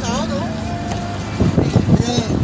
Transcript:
Não, não. É.